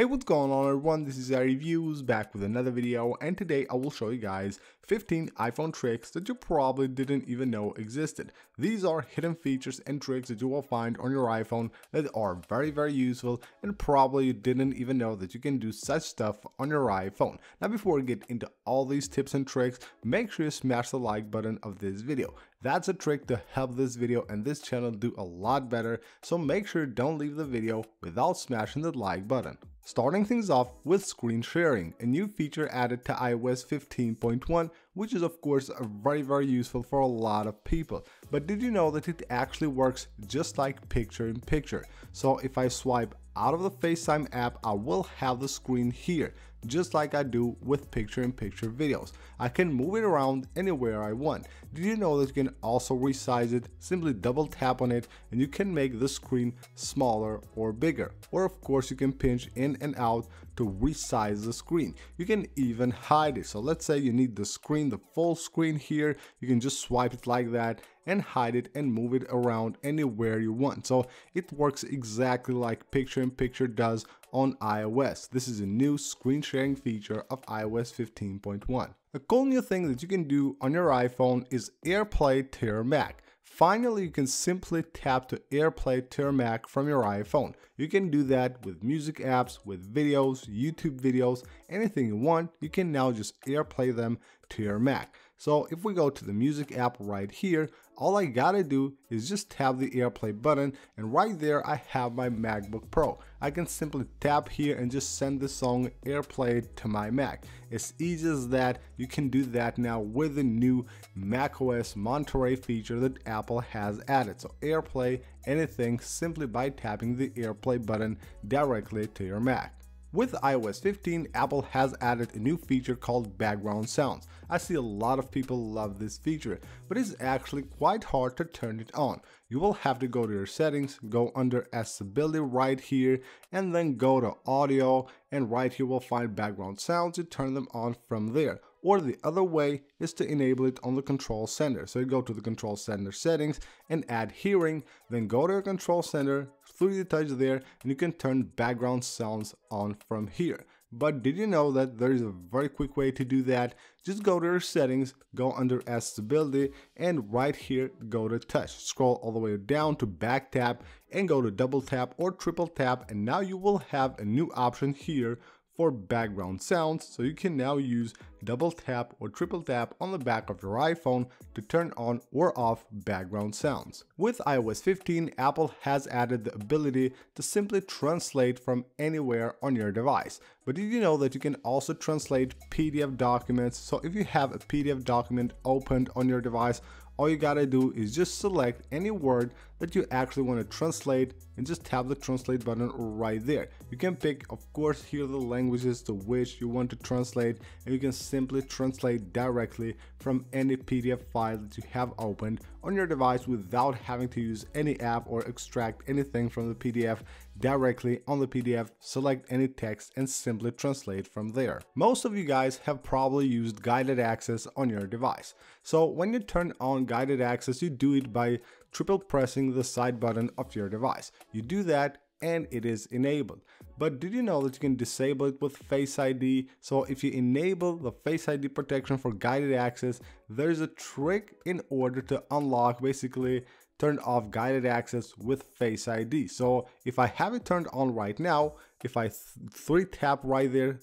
Hey what's going on everyone this is iReviews back with another video and today I will show you guys 15 iPhone tricks that you probably didn't even know existed. These are hidden features and tricks that you will find on your iPhone that are very very useful and probably you didn't even know that you can do such stuff on your iPhone. Now before we get into all these tips and tricks make sure you smash the like button of this video. That's a trick to help this video and this channel do a lot better so make sure don't leave the video without smashing the like button. Starting things off with screen sharing, a new feature added to iOS 15.1 which is of course very very useful for a lot of people. But did you know that it actually works just like picture in picture? So if I swipe out of the FaceTime app I will have the screen here just like I do with picture-in-picture -picture videos. I can move it around anywhere I want. Did you know that you can also resize it? Simply double tap on it and you can make the screen smaller or bigger. Or of course you can pinch in and out to resize the screen. You can even hide it. So let's say you need the screen, the full screen here, you can just swipe it like that and hide it and move it around anywhere you want. So it works exactly like picture in picture does on iOS. This is a new screen sharing feature of iOS 15.1. A cool new thing that you can do on your iPhone is AirPlay to your Mac. Finally, you can simply tap to AirPlay to your Mac from your iPhone. You can do that with music apps, with videos, YouTube videos, anything you want, you can now just AirPlay them to your Mac. So if we go to the music app right here, all I gotta do is just tap the AirPlay button and right there I have my MacBook Pro. I can simply tap here and just send the song AirPlay to my Mac. As easy as that, you can do that now with the new macOS Monterey feature that Apple has added. So AirPlay anything simply by tapping the AirPlay button directly to your Mac. With iOS 15, Apple has added a new feature called background sounds. I see a lot of people love this feature, but it's actually quite hard to turn it on. You will have to go to your settings, go under accessibility right here, and then go to audio, and right here will find background sounds to turn them on from there or the other way is to enable it on the control center. So you go to the control center settings and add hearing, then go to your control center, 3D touch there, and you can turn background sounds on from here. But did you know that there is a very quick way to do that? Just go to your settings, go under accessibility, and right here, go to touch. Scroll all the way down to back tap and go to double tap or triple tap and now you will have a new option here for background sounds so you can now use double tap or triple tap on the back of your iPhone to turn on or off background sounds. With iOS 15, Apple has added the ability to simply translate from anywhere on your device. But did you know that you can also translate PDF documents? So if you have a PDF document opened on your device all you gotta do is just select any word that you actually want to translate and just tap the translate button right there. You can pick of course here the languages to which you want to translate and you can simply translate directly from any PDF file that you have opened on your device without having to use any app or extract anything from the PDF directly on the PDF, select any text and simply translate from there. Most of you guys have probably used guided access on your device. So when you turn on guided access, you do it by triple pressing the side button of your device. You do that and it is enabled. But did you know that you can disable it with Face ID? So if you enable the Face ID protection for guided access, there's a trick in order to unlock basically turn off guided access with Face ID. So if I have it turned on right now, if I th three tap right there,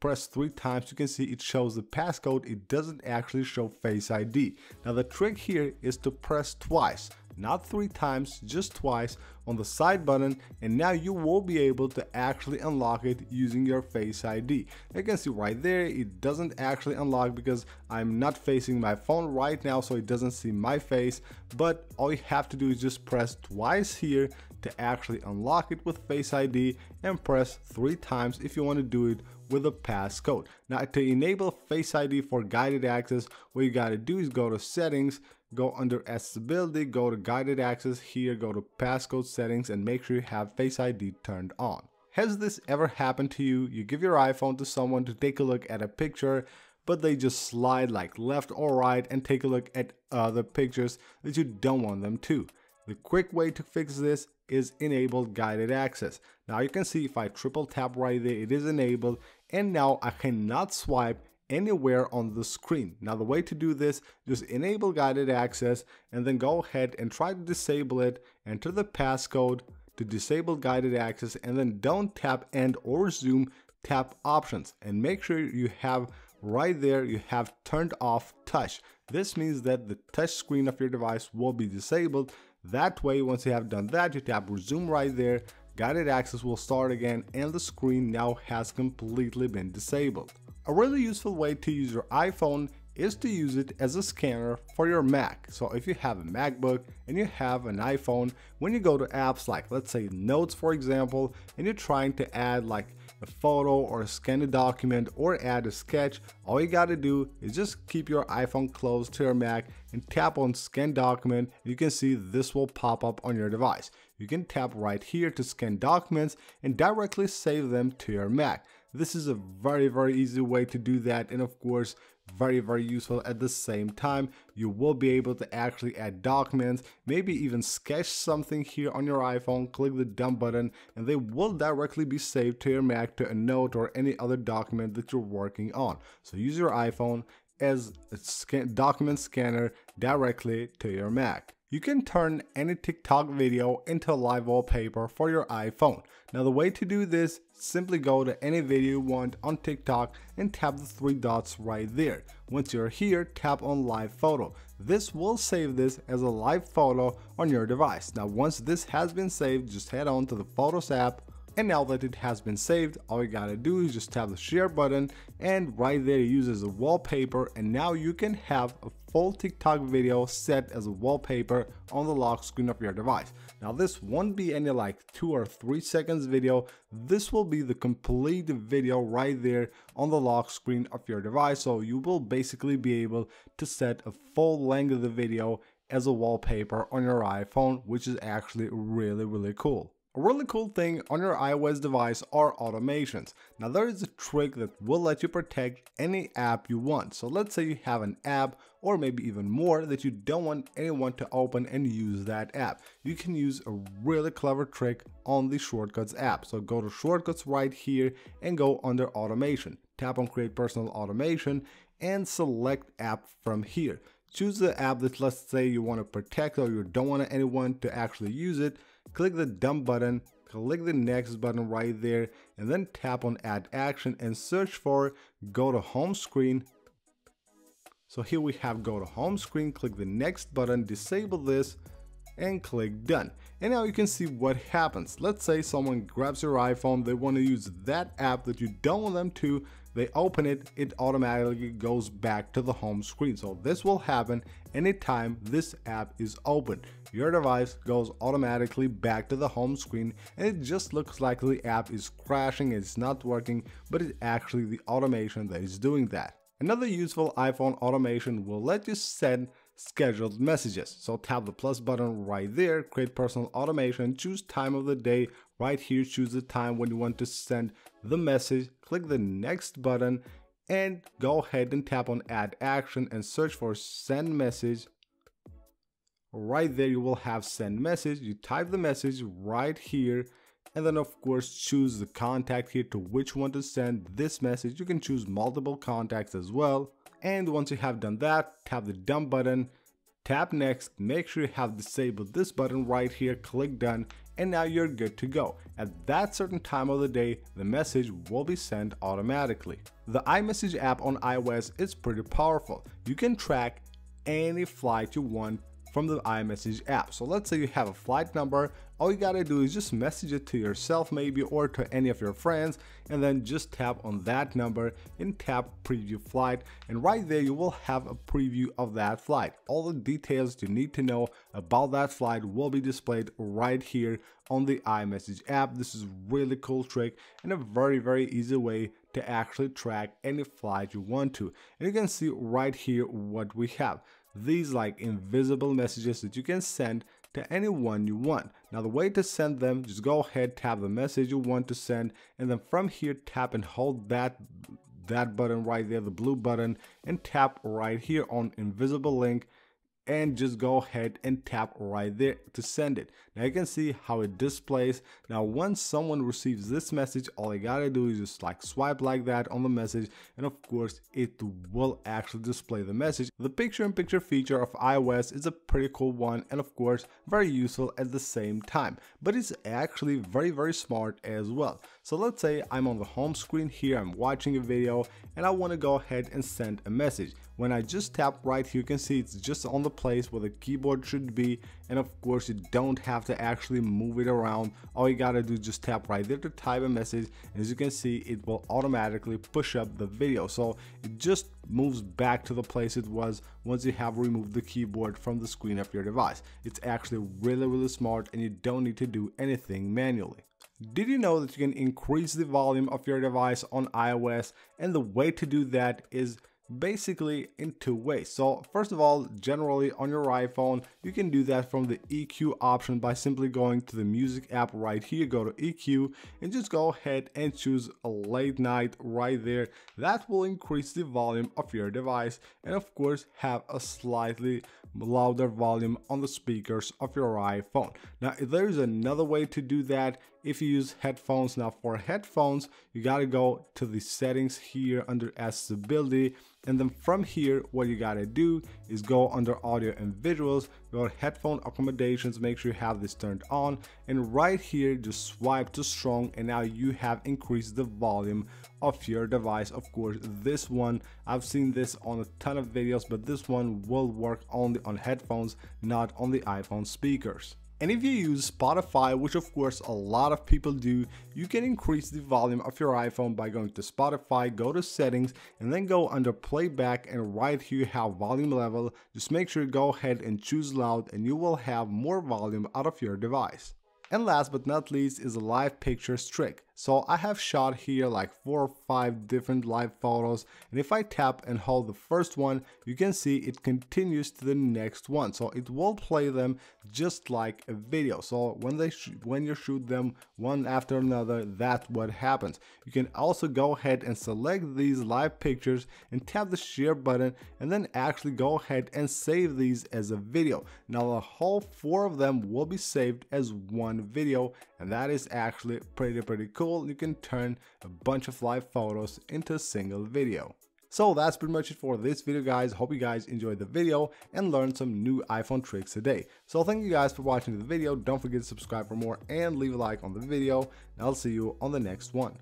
press three times, you can see it shows the passcode. It doesn't actually show Face ID. Now the trick here is to press twice not three times, just twice on the side button and now you will be able to actually unlock it using your Face ID. You can see right there, it doesn't actually unlock because I'm not facing my phone right now so it doesn't see my face, but all you have to do is just press twice here to actually unlock it with Face ID and press three times if you want to do it with a passcode. Now to enable Face ID for guided access, what you gotta do is go to settings, go under accessibility, go to guided access here, go to passcode settings and make sure you have Face ID turned on. Has this ever happened to you? You give your iPhone to someone to take a look at a picture, but they just slide like left or right and take a look at other pictures that you don't want them to. The quick way to fix this is enable guided access. Now you can see if I triple tap right there, it is enabled and now I cannot swipe anywhere on the screen. Now the way to do this, just enable guided access and then go ahead and try to disable it, enter the passcode to disable guided access and then don't tap end or zoom, tap options and make sure you have right there you have turned off touch. This means that the touch screen of your device will be disabled. That way once you have done that you tap resume right there, guided access will start again and the screen now has completely been disabled. A really useful way to use your iPhone is to use it as a scanner for your Mac. So if you have a MacBook and you have an iPhone, when you go to apps like let's say Notes for example, and you're trying to add like a photo or scan a document or add a sketch, all you gotta do is just keep your iPhone close to your Mac and tap on scan document. You can see this will pop up on your device. You can tap right here to scan documents and directly save them to your Mac. This is a very, very easy way to do that. And of course, very very useful at the same time you will be able to actually add documents maybe even sketch something here on your iphone click the dump button and they will directly be saved to your mac to a note or any other document that you're working on so use your iphone as a document scanner directly to your mac you can turn any TikTok video into a live wallpaper for your iPhone. Now the way to do this, simply go to any video you want on TikTok and tap the three dots right there. Once you're here, tap on live photo. This will save this as a live photo on your device. Now once this has been saved, just head on to the Photos app and now that it has been saved, all you gotta do is just tap the share button and right there it uses a wallpaper and now you can have a full TikTok video set as a wallpaper on the lock screen of your device. Now this won't be any like two or three seconds video. This will be the complete video right there on the lock screen of your device. So you will basically be able to set a full length of the video as a wallpaper on your iPhone, which is actually really, really cool. A really cool thing on your iOS device are automations. Now there is a trick that will let you protect any app you want. So let's say you have an app or maybe even more that you don't want anyone to open and use that app. You can use a really clever trick on the Shortcuts app. So go to Shortcuts right here and go under Automation. Tap on Create Personal Automation and select app from here. Choose the app that let's say you want to protect or you don't want anyone to actually use it click the dump button, click the next button right there, and then tap on add action and search for go to home screen. So here we have go to home screen, click the next button, disable this, and click done. And now you can see what happens. Let's say someone grabs your iPhone, they want to use that app that you don't want them to, they open it, it automatically goes back to the home screen. So this will happen anytime this app is open. Your device goes automatically back to the home screen and it just looks like the app is crashing, it's not working, but it's actually the automation that is doing that. Another useful iPhone automation will let you send scheduled messages. So tap the plus button right there, create personal automation, choose time of the day. Right here, choose the time when you want to send the message, click the next button and go ahead and tap on add action and search for send message. Right there, you will have send message. You type the message right here and then of course choose the contact here to which one to send this message. You can choose multiple contacts as well. And once you have done that, tap the dump button, tap next, make sure you have disabled this button right here, click done, and now you're good to go. At that certain time of the day, the message will be sent automatically. The iMessage app on iOS is pretty powerful. You can track any flight you want from the iMessage app. So let's say you have a flight number, all you gotta do is just message it to yourself maybe or to any of your friends and then just tap on that number and tap preview flight and right there you will have a preview of that flight. All the details you need to know about that flight will be displayed right here on the iMessage app. This is really cool trick and a very very easy way to actually track any flight you want to. And you can see right here what we have these like invisible messages that you can send to anyone you want. Now the way to send them, just go ahead, tap the message you want to send, and then from here tap and hold that that button right there, the blue button, and tap right here on invisible link and just go ahead and tap right there to send it. Now you can see how it displays. Now once someone receives this message, all you gotta do is just like swipe like that on the message and of course it will actually display the message. The picture in picture feature of iOS is a pretty cool one and of course very useful at the same time, but it's actually very very smart as well. So let's say I'm on the home screen here, I'm watching a video and I want to go ahead and send a message. When I just tap right here, you can see it's just on the place where the keyboard should be. And of course, you don't have to actually move it around. All you gotta do is just tap right there to type a message. As you can see, it will automatically push up the video. So it just moves back to the place it was once you have removed the keyboard from the screen of your device. It's actually really, really smart and you don't need to do anything manually. Did you know that you can increase the volume of your device on iOS and the way to do that is basically in two ways. So first of all, generally on your iPhone, you can do that from the EQ option by simply going to the music app right here, go to EQ and just go ahead and choose a late night right there. That will increase the volume of your device and of course have a slightly louder volume on the speakers of your iPhone. Now there is another way to do that if you use headphones. Now for headphones, you gotta go to the settings here under accessibility and then from here, what you gotta do is go under audio and visuals, go to headphone accommodations, make sure you have this turned on. And right here, just swipe to strong and now you have increased the volume of your device. Of course, this one, I've seen this on a ton of videos, but this one will work only on headphones, not on the iPhone speakers. And if you use Spotify, which of course a lot of people do, you can increase the volume of your iPhone by going to Spotify, go to settings, and then go under playback and right here you have volume level. Just make sure you go ahead and choose loud and you will have more volume out of your device. And last but not least is a live pictures trick. So I have shot here like four or five different live photos and if I tap and hold the first one you can see it continues to the next one. So it will play them just like a video. So when they when you shoot them one after another that's what happens. You can also go ahead and select these live pictures and tap the share button and then actually go ahead and save these as a video. Now the whole four of them will be saved as one video and that is actually pretty pretty cool you can turn a bunch of live photos into a single video. So that's pretty much it for this video guys, hope you guys enjoyed the video and learned some new iPhone tricks today. So thank you guys for watching the video, don't forget to subscribe for more and leave a like on the video, and I'll see you on the next one.